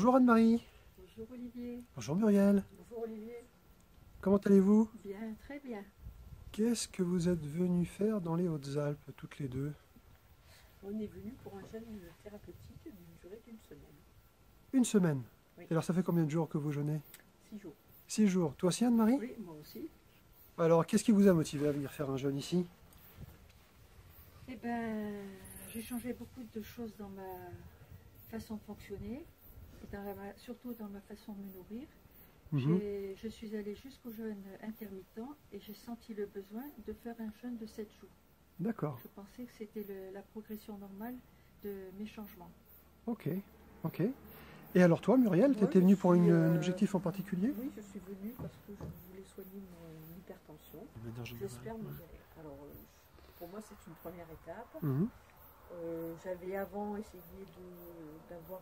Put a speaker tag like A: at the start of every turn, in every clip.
A: Bonjour Anne-Marie.
B: Bonjour Olivier.
A: Bonjour Muriel.
B: Bonjour Olivier.
A: Comment allez-vous?
B: Bien, très bien.
A: Qu'est-ce que vous êtes venus faire dans les Hautes-Alpes, toutes les deux?
B: On est venu pour un jeûne thérapeutique d'une durée d'une semaine.
A: Une semaine?
B: Oui.
A: Et alors ça fait combien de jours que vous jeûnez?
B: Six jours.
A: Six jours. Toi aussi Anne-Marie?
B: Oui, moi aussi.
A: Alors qu'est-ce qui vous a motivé à venir faire un jeûne ici?
B: Eh ben, j'ai changé beaucoup de choses dans ma façon de fonctionner, et dans la- surtout dans ma façon de me nourrir.
A: Mhm.
B: Je suis allée jusqu'au jeûne intermittent et j'ai senti le besoin de faire un jeûne de 7 jours.
A: D'accord.
B: Je pensais que c'était la progression normale de mes changements.
A: Ok. Ok. Et alors toi Muriel, tu étais venue pour une-
C: euh,
A: un objectif en particulier?
C: Oui, je suis venue parce que je voulais soigner mon hypertension. J'espère me. Alors, euh, pour moi, c'est une première étape.
A: Mhm.
C: Euh, J'avais avant essayé d'avoir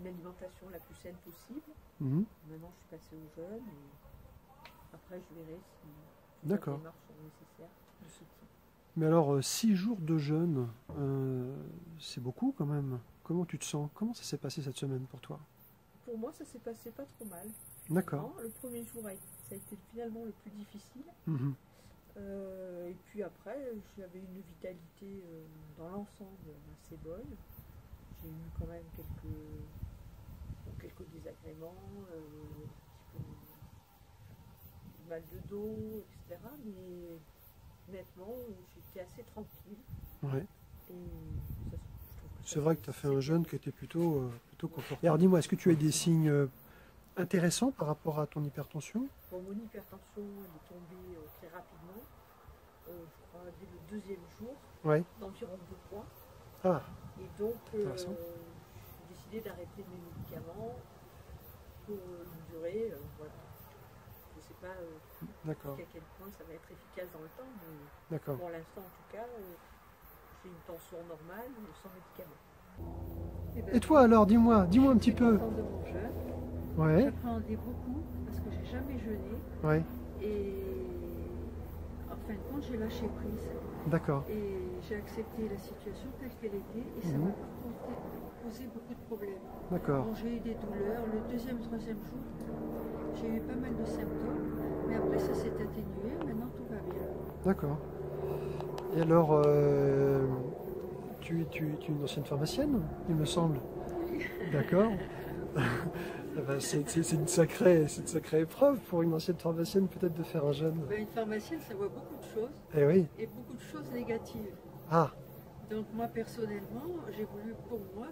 C: une, alimentation la plus saine possible.
A: Mhm.
C: Maintenant, je suis passée au jeûne et après, je verrai si les démarches sont nécessaires de ce type.
A: Mais alors, euh, six jours de jeûne, euh, c'est beaucoup quand même. Comment tu te sens? Comment ça s'est passé cette semaine pour toi?
C: Pour moi, ça s'est passé pas trop mal.
A: D'accord.
C: Le premier jour, ça a été finalement le plus difficile.
A: Mhm.
C: Euh, et puis après, j'avais une vitalité euh, dans l'ensemble assez bonne. J'ai eu quand même quelques, bon, quelques désagréments, euh, un petit peu mal de dos, etc. Mais honnêtement, j'étais assez tranquille.
A: Ouais. C'est vrai que tu as fait un jeûne qui était plutôt, plutôt confortable. Alors dis-moi, est-ce que tu as des signes intéressants par rapport à ton hypertension
C: Bon, mon hypertension elle est tombée euh, très rapidement, euh, je crois dès le deuxième jour,
A: Ouais.
C: d'environ deux points.
A: Ah,
C: Et donc, euh,
A: Intéressant.
C: j'ai décidé d'arrêter mes médicaments pour une durée. euh, voilà. Je ne sais pas euh, jusqu'à quel point ça va être efficace dans le temps, mais pour l'instant, en tout cas, euh, j'ai une tension normale, mais sans médicaments.
B: Eh ben,
A: Et toi alors, dis-moi, dis-moi un petit peu.
B: de mon.
A: Ouais,
B: J'appréhendais beaucoup parce que j'ai jamais jeûné
A: ouais,
B: et en fin de compte j'ai lâché prise
A: d'accord.
B: et j'ai accepté la situation telle qu'elle était et ça
A: Mhm.
B: m'a posé- beaucoup de problèmes.
A: D'accord.
B: Bon, j'ai eu des douleurs, le deuxième, troisième jour j'ai eu pas mal de symptômes mais après ça s'est atténué, maintenant tout va bien.
A: D'accord. Et alors, euh, tu, tu, tu es une ancienne pharmacienne, il me semble. D'accord. Eh ben, c'est une, sacrée- une sacrée épreuve pour une ancienne pharmacienne peut-être de faire un jeûne.
B: Ben, une pharmacienne ça voit beaucoup de choses
A: Eh oui.
B: et beaucoup de choses négatives.
A: Ah,
B: Donc moi personnellement, j'ai voulu pour moi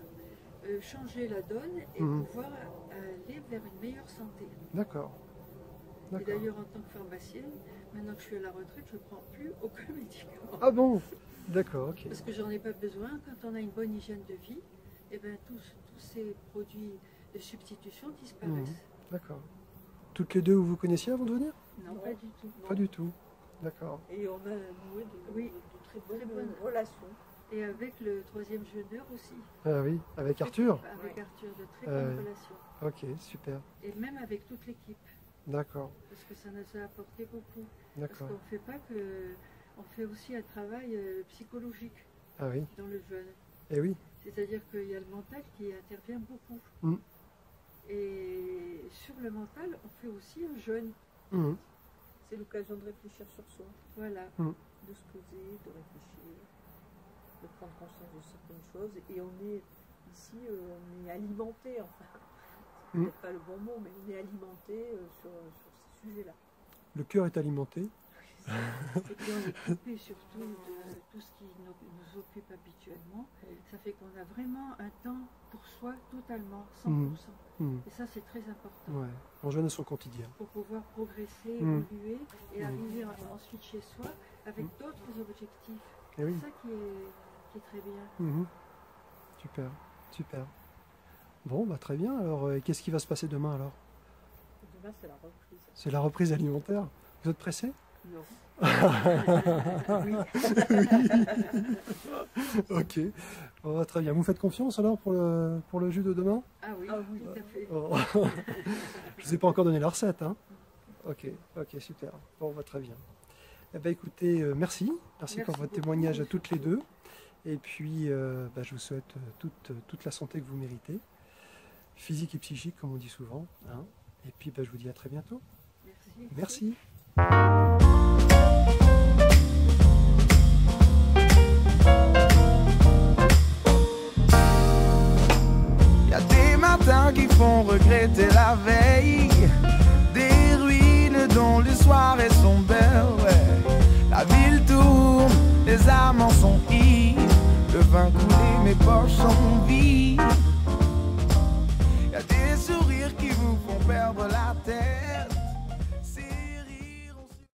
B: euh, changer la donne et
A: Mhm.
B: pouvoir aller vers une meilleure santé.
A: d'accord.
B: Et d'ailleurs en tant que pharmacienne, maintenant que je suis à la retraite, je ne prends plus aucun médicament.
A: Ah bon? D'accord, ok.
B: Parce que j'en ai pas besoin. Quand on a une bonne hygiène de vie, et ben tous, tous ces produits de substitution disparaissent.
A: D'accord. Toutes les deux, vous vous connaissiez avant de venir?
B: Non,
C: Non.
B: pas du tout.
A: Pas du tout. D'accord.
C: Et on a noué de,
B: Oui.
C: de très bonnes,
B: Très bonnes.
C: relations.
B: Et avec le troisième jeûneur aussi.
A: Ah oui, avec Arthur?
B: Avec
C: Ouais.
B: Arthur, de très
A: Ah
B: bonnes relations.
A: Ok, super.
B: Et même avec toute l'équipe.
A: D'accord,
B: Parce que ça nous a apporté beaucoup. Parce
A: d'accord.
B: qu'on ne fait pas que. On fait aussi un travail euh, psychologique
A: Ah oui,
B: dans le jeûne.
A: eh oui.
B: C'est-à-dire qu'il y a le mental qui intervient beaucoup.
A: Mm.
B: Et sur le mental, on fait aussi un jeûne.
A: Mhm.
C: C'est l'occasion de réfléchir sur soi.
B: Voilà.
C: de se poser, de réfléchir, de prendre conscience de certaines choses. Et on est ici, euh, on est alimenté, enfin, c'est
A: Mm.
C: peut-être pas le bon mot, mais on est alimenté euh, sur, sur ces sujets-là.
A: Le cœur est alimenté.
B: Et puis surtout de tout ce qui nous, nous occupe habituellement.
C: Oui.
B: Ça fait qu'on a vraiment un temps pour soi totalement, 100%.
A: Mhm. Mhm.
B: Et ça, c'est très important.
A: Ouais, à son quotidien.
B: Pour pouvoir progresser,
A: Mm.
B: évoluer et arriver en- ensuite chez soi avec d'autres objectifs.
A: Eh oui.
B: C'est ça qui est, qui est très bien.
A: Super, super. Bon, bah très bien. Alors, euh, qu'est-ce qui va se passer demain alors?
C: Demain, c'est la reprise.
A: C'est la reprise alimentaire. Vous êtes pressé?
C: Non.
A: Ok. Bon, bah, très bien. Vous faites confiance alors pour le, pour le jus de demain?
B: Ah oui,
C: Ah oui.
B: tout à fait.
A: Oh. Je ne vous ai pas encore donné la recette. Hein ok, ok, super. Bon, bah, très bien. Eh ben, écoutez, euh, merci. merci.
B: Merci
A: pour votre
B: beaucoup.
A: témoignage à toutes les deux. Et puis, euh, bah, je vous souhaite euh, toute, toute la santé que vous méritez. physique et psychique, comme on dit souvent. hein. Et puis, bah, je vous dis à très bientôt.
B: Merci.
A: Merci.
D: Matins qui font regretter la veille, des ruines dont les soirées sont belles. ouais. La ville tourne, les amants sont ivres,